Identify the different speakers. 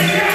Speaker 1: Yeah!